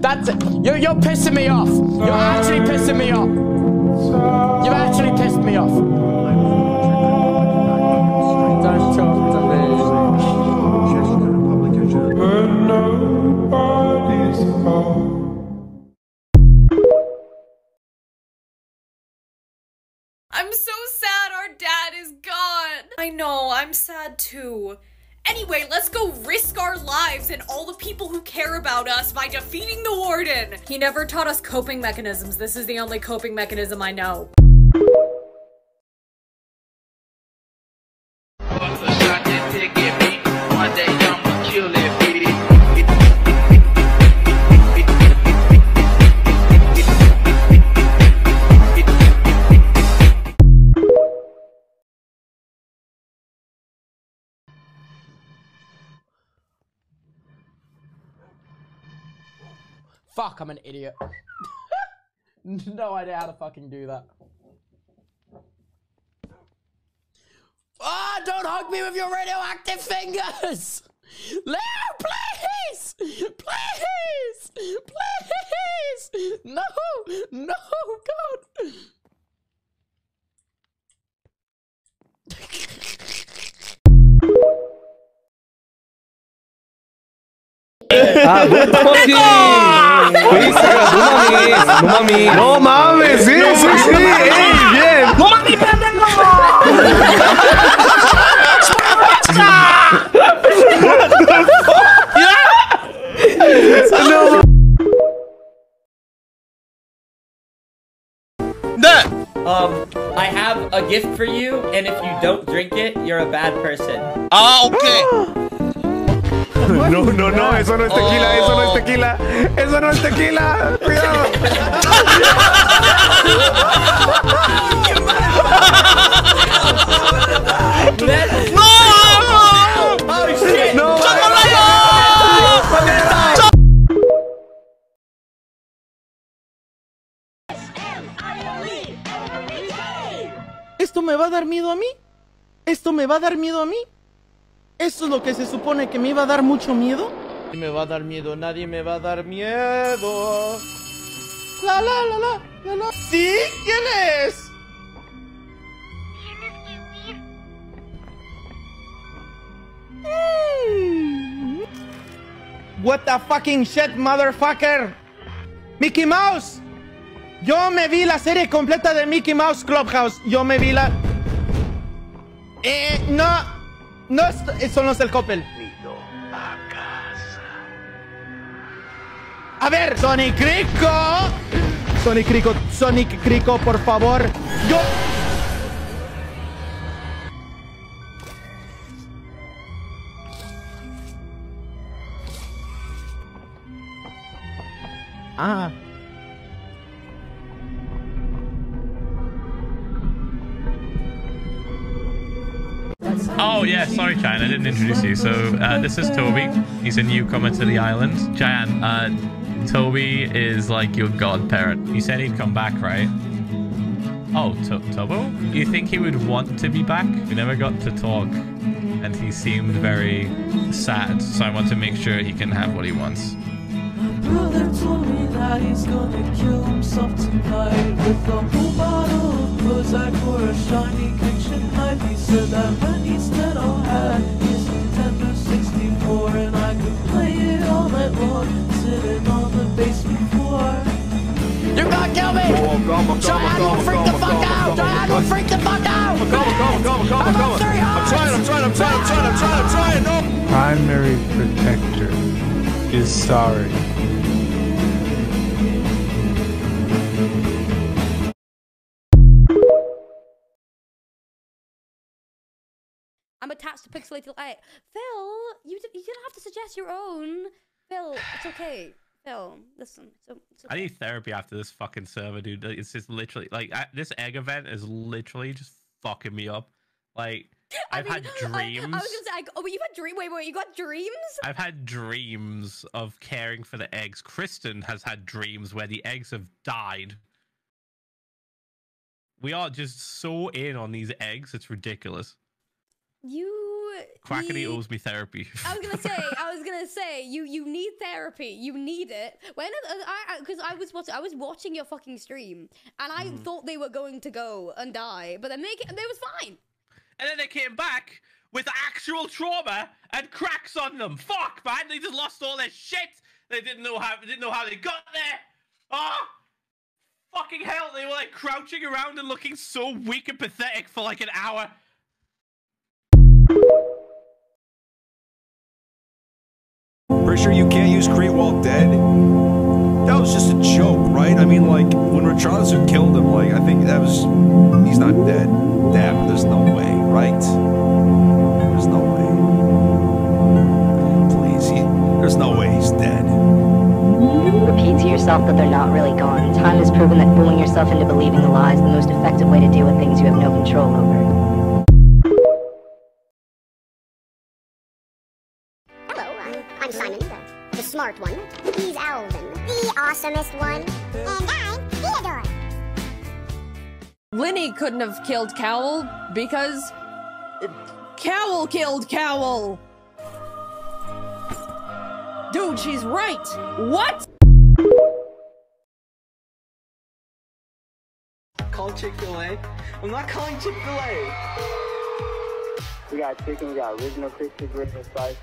That's it. You're, you're pissing me off. You're actually pissing me off. You've actually pissed me off. Don't talk to me. I'm so sad our dad is gone. I know, I'm sad too. Anyway, let's go risk our lives and all the people who care about us by defeating the warden. He never taught us coping mechanisms. This is the only coping mechanism I know. Fuck, I'm an idiot. no idea how to fucking do that. Ah, don't hug me with your radioactive fingers! Leo, please! Please! Please! No! No, God! Ah, Botox! Cuísega, no mames, no mames. No mames, sí, sí, sí. ey, bien. Um, I have a gift for you, and if you don't drink it, you're a bad person. Ah, ok. No, no, no, eso no es tequila, eso no es tequila. Eso no es tequila. Cuidado. ¡No! Oh shit! No, ¿Esto me va a dar miedo a mí? ¿Esto me va a dar miedo a mí? ¿Esto es lo que se supone que me iba a dar mucho miedo? Me va a dar miedo, nadie me va a dar miedo. La la la la la la. ¿Sí? ¿Quién es? Mm. What the fucking shit, motherfucker? Mickey Mouse. Yo me vi la serie completa de Mickey Mouse Clubhouse. Yo me vi la. Eh, no. No, es- eso no es el Coppel. A ver, Sonic Rico. Sonic Rico, Sonic Rico, por favor. Yo. Ah. Oh yeah, sorry, Chayanne, I didn't introduce you. So uh, this is Toby. He's a newcomer to the island. Chayanne, uh, Toby is like your godparent. You said he'd come back, right? Oh, to Tobo? You think he would want to be back? We never got to talk, and he seemed very sad. So I want to make sure he can have what he wants. brother told me that he's gonna kill himself tonight with a whole bottle of Prozac or a shiny kitchen knife. He said that when he's dead, I'll have his Nintendo 64 and I could play it all night long, sitting on the basement floor. You're gonna kill me! Chayanne will freak the fuck out! Chayanne will freak the fuck out! Come on, come on, come on, come on, come on. I'm trying, I'm trying, I'm trying, I'm trying, I'm trying, I'm trying. No. Primary protector is sorry. Attached to pixelated light. Phil, you, d- you didn't have to suggest your own. Phil, it's okay. Phil, listen. So, it's I need therapy after this fucking server, dude. It's just literally like I, this egg event is literally just fucking me up. Like I I've mean, had I- dreams. I, was gonna say, I, oh, you've had dream. Wait, wait, you got dreams? I've had dreams of caring for the eggs. Kristen has had dreams where the eggs have died. We are just so in on these eggs, it's ridiculous. You Quackity need- owes me therapy. I was gonna say, I was gonna say, you you need therapy. You need it. When I because I, was watching, I was watching your fucking stream, and I thought they were going to go and die, but then they they was fine. And then they came back with actual trauma and cracks on them. Fuck, man, they just lost all their shit. They didn't know how didn't know how they got there. Ah, fucking hell! They were like crouching around and looking so weak and pathetic for like an hour. Pretty sure you can't use Crete while dead. That was just a joke, right? I mean, like when Richarlyson killed him, like I think that was he's not dead. Damn, there's no way, right? There's no way. Please, he, there's no way he's dead. Repeat to yourself that they're not really gone. Time has proven that fooling yourself into believing the lie is the most effective way to deal with things you have no control over. Awesomest one. And I'm Theodore. Linny couldn't have killed Cowl because Cowl killed Cowl. Dude, she's right. What? Call Chick fil A. I'm not calling Chick fil A. We got chicken, we got original crispy grizzly spicy.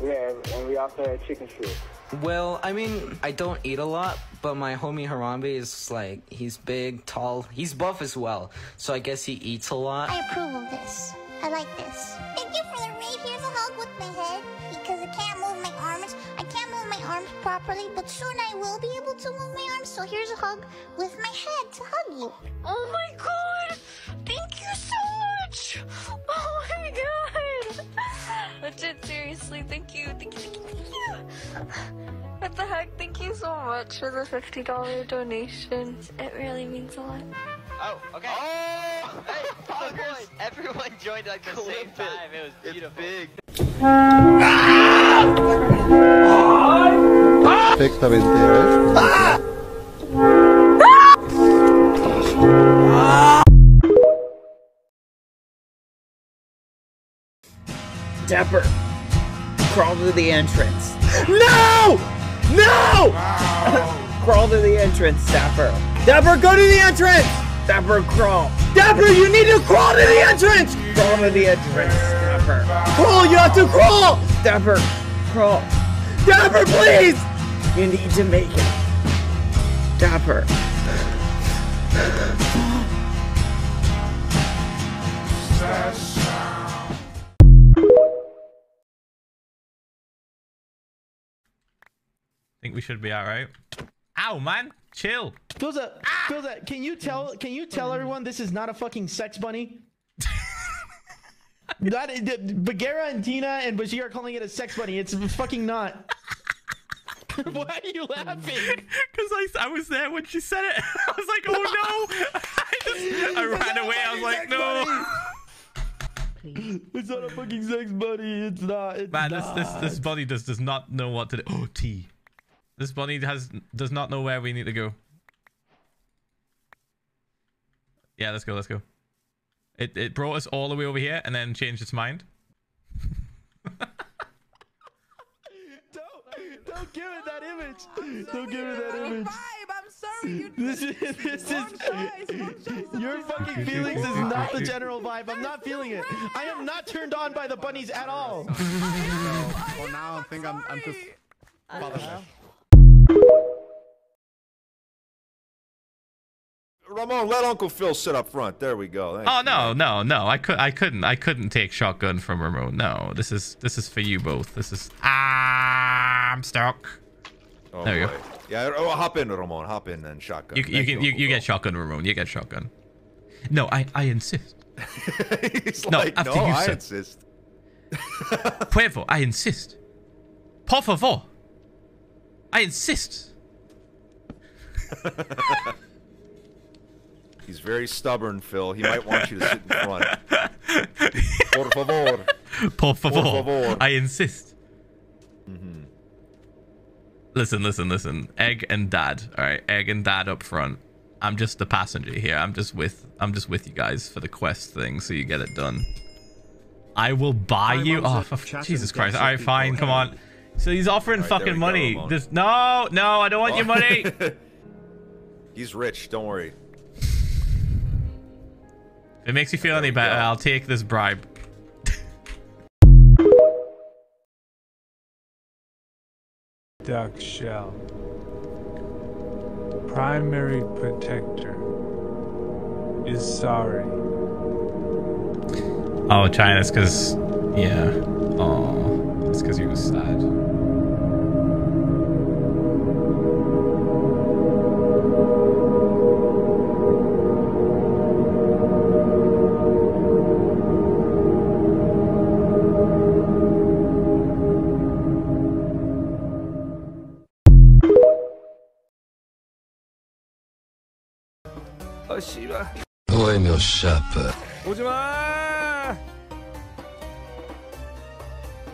We have, and we also have chicken strips. Well, I mean, I don't eat a lot, but my homie Harambe is like, he's big, tall, he's buff as well. So I guess he eats a lot. I approve of this. I like this. Thank you for the raid. Here's a hug with my head because I can't move my arms. I can't move my arms properly, but soon I will be able to move my arms. So here's a hug with my head to hug you. Oh my god! Thank you so much! Oh my god! Legit, seriously, thank you, thank you, thank you, thank you! What the heck, thank you so much for the $50 donation. It really means a lot. Oh, okay. Oh! Hey, fuckers! Everyone joined at the same time. It was beautiful. big. Ah! Perfectamente, ¿ves? Dapper, crawl to the entrance. No! No! crawl to the entrance, Dapper. Dapper, go to the entrance! Dapper, crawl. Dapper, you need to crawl to the entrance! Crawl to the entrance, Dapper. Crawl, you have to crawl! Dapper, crawl. Dapper, please! You need to make it. Dapper. Think we should be alright. Ow, man, chill. Ah! Philza, can you tell can you tell everyone this is not a fucking sex bunny? that Bagheera and Tina and Bashir are calling it a sex bunny. It's fucking not. Why are you laughing? Because I, I was there when she said it. I was like, oh no! I, just, I ran away. I was like, no. It's not a fucking sex bunny. It's not. It's Man, this not. this this bunny does does not know what to do. Oh, T. This bunny has does not know where we need to go. Yeah, let's go. Let's go. It it brought us all the way over here and then changed its mind. Don't don't give it that image. Don't give it that image. I'm sorry. You This is this is your fucking feelings is not the general vibe. I'm not feeling it. I am not turned on by the bunnies at all. Well, now I think I'm, I'm just. Uh-huh. Ramon, let Uncle Phil sit up front. There we go. Thank Oh you. no, no, no! I could, I couldn't, I couldn't take shotgun from Ramon. No, this is, this is for you both. This is. Ah, I'm stuck. Oh, there you boy. Yeah, oh, hop in, Ramon. Hop in and shotgun. You, you can, you, you get shotgun, Ramon. You get shotgun. No, I, I insist. No, like, after no, you, I sir. insist. Puevo, I insist. Por favor. I insist. He's very stubborn, Phil. He might want you to sit in front. Por favor. Por favor. favor. I insist. Mm-hmm. Listen, listen, listen. Egg and Dad. All right, Egg and Dad up front. I'm just the passenger here. I'm just with. I'm just with you guys for the quest thing, so you get it done. I will buy you. Oh, for- Jesus Christ! All right, fine. Come on. So he's offering All right, there fucking we go, money. This no, no, I don't want your money. He's rich. Don't worry. If it makes you feel any better, I'll take this bribe. Duck shell. Primary protector is sorry. Oh, China's because, yeah. Oh, it's because he was sad.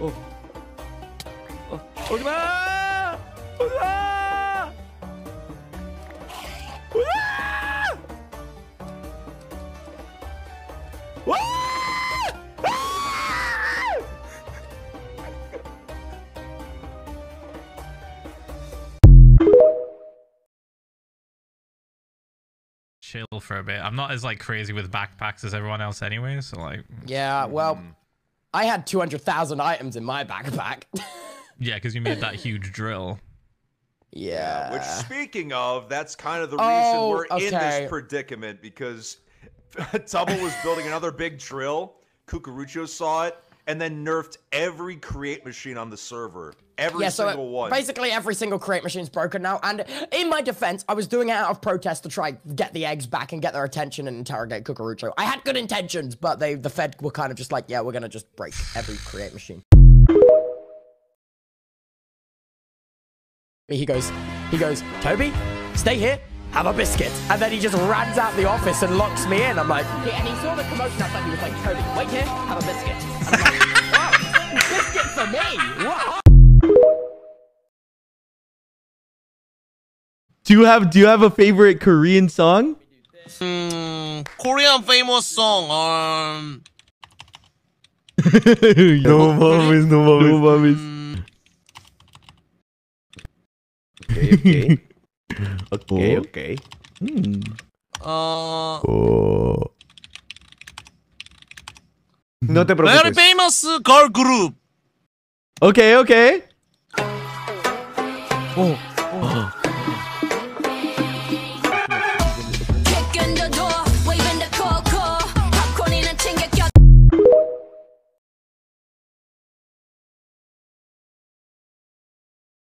어. 어. 오지 마. 오지 마. 오지 마. 와! Chill for a bit. I'm not as like crazy with backpacks as everyone else anyway, so like Yeah, well, I had 200,000 items in my backpack. yeah, because you made that huge drill. Yeah. Which, speaking of, that's kind of the oh, reason Oh, we're in this predicament because Tubbo was building another big drill. Cucurucho saw it and then nerfed every create machine on the server. Every yeah, so uh, single one. basically every single create machine is broken now. And in my defense, I was doing it out of protest to try get the eggs back and get their attention and interrogate Cucurucho. I had good intentions, but they the Fed were kind of just like, yeah, we're gonna just break every create machine. He goes, he goes, Toby, stay here, have a biscuit. And then he just runs out of the office and locks me in. I'm like, yeah, and he saw the commotion outside. He was like, Toby, wait here, have a biscuit. For me. What? Do you have Do you have a favorite Korean song? Mm, Korean famous song. Um, no mames, no mames, no mames. Okay, okay. okay, okay. Hmm. uh, Oh. No te very famous girl group. Okay, okay. Oh.